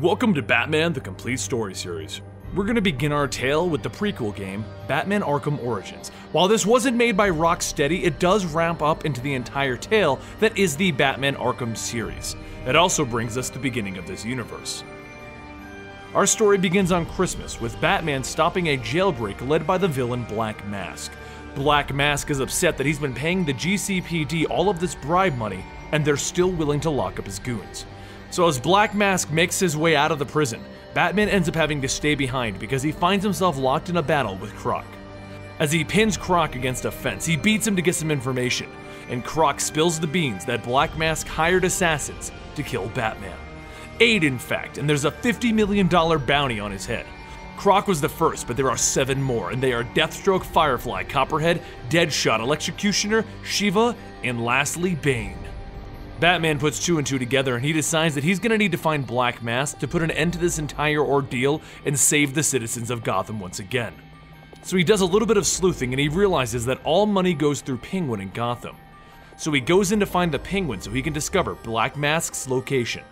Welcome to Batman the Complete Story Series. We're going to begin our tale with the prequel game, Batman Arkham Origins. While this wasn't made by Rocksteady, it does ramp up into the entire tale that is the Batman Arkham series. It also brings us the beginning of this universe. Our story begins on Christmas with Batman stopping a jailbreak led by the villain Black Mask. Black Mask is upset that he's been paying the GCPD all of this bribe money and they're still willing to lock up his goons. So as Black Mask makes his way out of the prison, Batman ends up having to stay behind because he finds himself locked in a battle with Croc. As he pins Croc against a fence, he beats him to get some information, and Croc spills the beans that Black Mask hired assassins to kill Batman. Eight, in fact, and there's a $50 million bounty on his head. Croc was the first, but there are seven more, and they are Deathstroke, Firefly, Copperhead, Deadshot, Electrocutioner, Shiva, and lastly, Bane. Batman puts two and two together and he decides that he's gonna need to find Black Mask to put an end to this entire ordeal and save the citizens of Gotham once again. So he does a little bit of sleuthing and he realizes that all money goes through Penguin in Gotham. So he goes in to find the Penguin so he can discover Black Mask's location.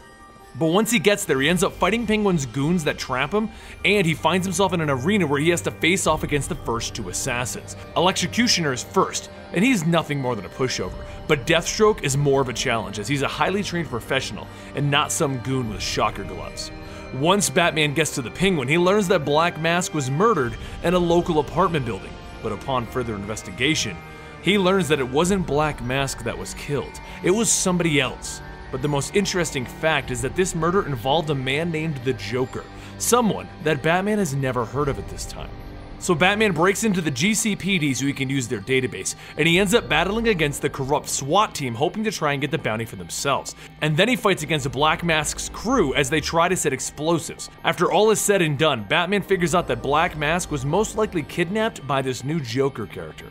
But once he gets there, he ends up fighting Penguin's goons that trap him, and he finds himself in an arena where he has to face off against the first two assassins. Electrocutioner is first, and he's nothing more than a pushover. But Deathstroke is more of a challenge, as he's a highly trained professional and not some goon with shocker gloves. Once Batman gets to the Penguin, he learns that Black Mask was murdered in a local apartment building. But upon further investigation, he learns that it wasn't Black Mask that was killed, it was somebody else. But the most interesting fact is that this murder involved a man named the Joker, someone that Batman has never heard of at this time. So Batman breaks into the GCPD so he can use their database, and he ends up battling against the corrupt SWAT team hoping to try and get the bounty for themselves. And then he fights against Black Mask's crew as they try to set explosives. After all is said and done, Batman figures out that Black Mask was most likely kidnapped by this new Joker character.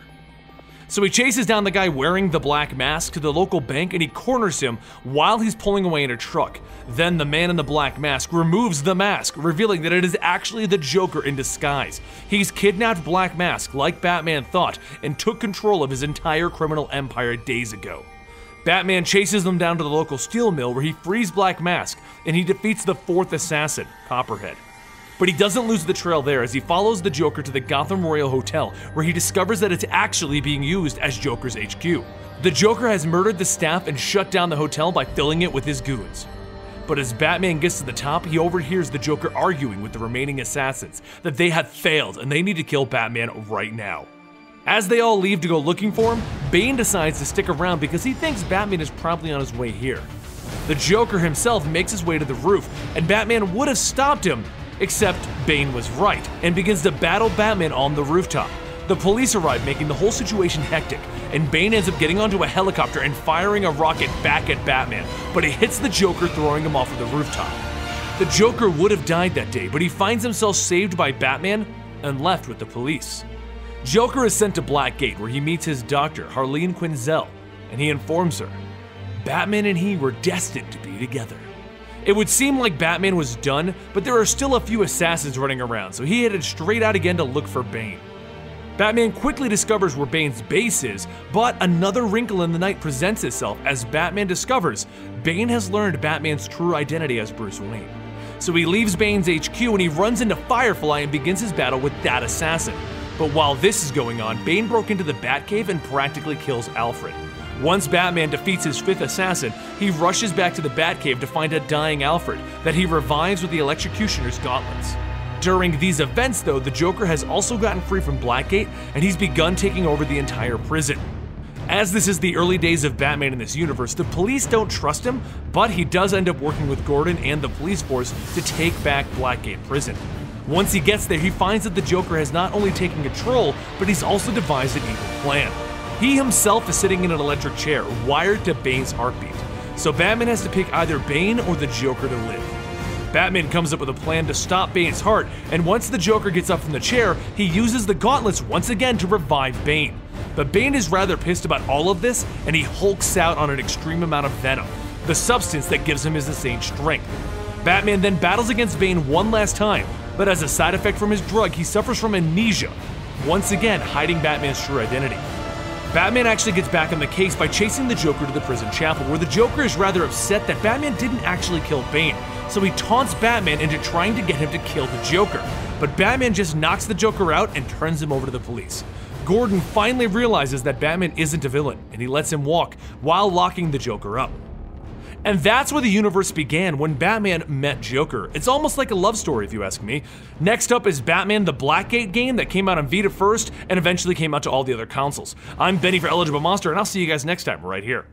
So he chases down the guy wearing the black mask to the local bank and he corners him while he's pulling away in a truck. Then the man in the black mask removes the mask, revealing that it is actually the Joker in disguise. He's kidnapped Black Mask, like Batman thought, and took control of his entire criminal empire days ago. Batman chases them down to the local steel mill where he frees Black Mask and he defeats the fourth assassin, Copperhead. But he doesn't lose the trail there as he follows the Joker to the Gotham Royal Hotel, where he discovers that it's actually being used as Joker's HQ. The Joker has murdered the staff and shut down the hotel by filling it with his goons. But as Batman gets to the top, he overhears the Joker arguing with the remaining assassins that they have failed and they need to kill Batman right now. As they all leave to go looking for him, Bane decides to stick around because he thinks Batman is probably on his way here. The Joker himself makes his way to the roof, and Batman would have stopped him Except Bane was right and begins to battle Batman on the rooftop. The police arrive, making the whole situation hectic, and Bane ends up getting onto a helicopter and firing a rocket back at Batman, but it hits the Joker, throwing him off of the rooftop. The Joker would have died that day, but he finds himself saved by Batman and left with the police. Joker is sent to Blackgate, where he meets his doctor, Harleen Quinzel, and he informs her Batman and he were destined to be together. It would seem like Batman was done, but there are still a few assassins running around, so he headed straight out again to look for Bane. Batman quickly discovers where Bane's base is, but another wrinkle in the night presents itself as Batman discovers Bane has learned Batman's true identity as Bruce Wayne. So he leaves Bane's HQ and he runs into Firefly and begins his battle with that assassin. But while this is going on, Bane broke into the Batcave and practically kills Alfred. Once Batman defeats his fifth assassin, he rushes back to the Batcave to find a dying Alfred that he revives with the Electrocutioner's gauntlets. During these events, though, the Joker has also gotten free from Blackgate and he's begun taking over the entire prison. As this is the early days of Batman in this universe, the police don't trust him, but he does end up working with Gordon and the police force to take back Blackgate Prison. Once he gets there, he finds that the Joker has not only taken control, but he's also devised an evil plan. He himself is sitting in an electric chair, wired to Bane's heartbeat. So Batman has to pick either Bane or the Joker to live. Batman comes up with a plan to stop Bane's heart, and once the Joker gets up from the chair, he uses the gauntlets once again to revive Bane. But Bane is rather pissed about all of this, and he hulks out on an extreme amount of venom, the substance that gives him his insane strength. Batman then battles against Bane one last time, but as a side effect from his drug, he suffers from amnesia, once again hiding Batman's true identity. Batman actually gets back on the case by chasing the Joker to the prison chapel, where the Joker is rather upset that Batman didn't actually kill Bane, so he taunts Batman into trying to get him to kill the Joker. But Batman just knocks the Joker out and turns him over to the police. Gordon finally realizes that Batman isn't a villain, and he lets him walk while locking the Joker up. And that's where the universe began when Batman met Joker. It's almost like a love story, if you ask me. Next up is Batman the Blackgate game that came out on Vita first and eventually came out to all the other consoles. I'm Benny for Eligible Monster, and I'll see you guys next time right here.